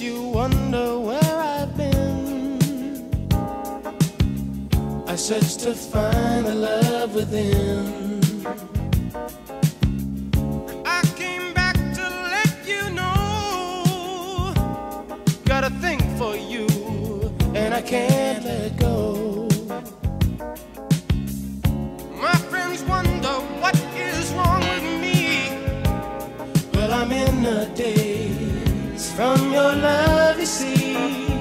you wonder where I've been. I search to find the love within. I came back to let you know. Got a thing for you, and I can't let go. My friends wonder what is wrong with me. Well, I'm in a daze your love you see.